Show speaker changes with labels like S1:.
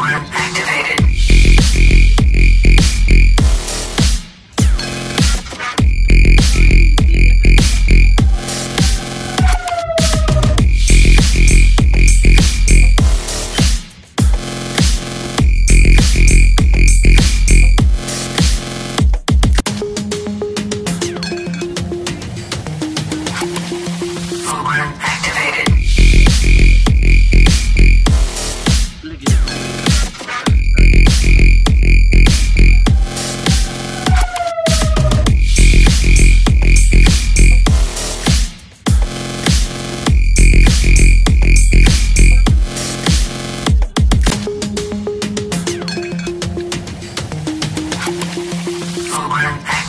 S1: program activated. warm.